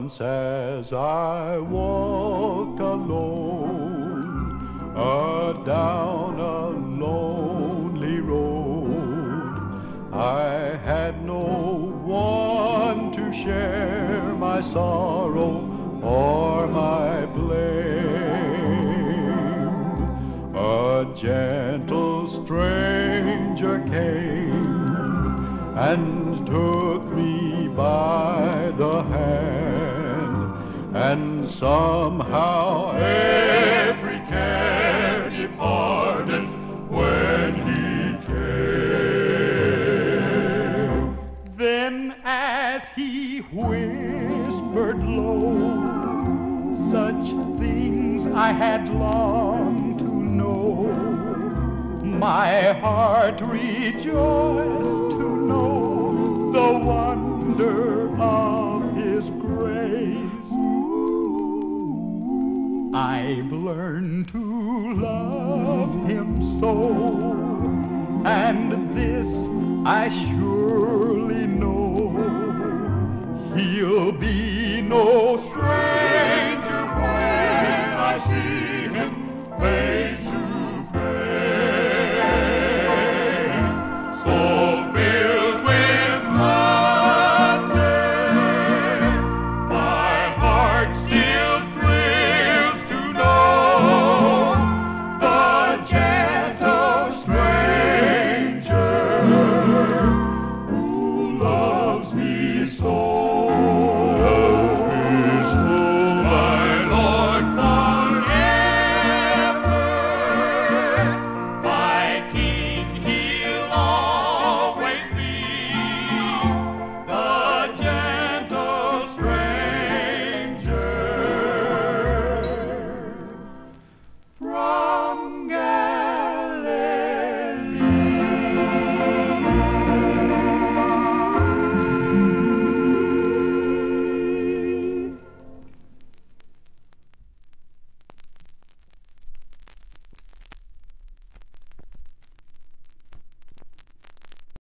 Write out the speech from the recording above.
Once as I walked alone uh, down a lonely road, I had no one to share my sorrow or my blame. A gentle stranger came and took me by the hand, and somehow every care departed when he came. Then, as he whispered low, such things I had longed to know, my heart rejoiced to know the wonder of his grace. I've learned to love him so, and this I surely know. He'll be no stranger.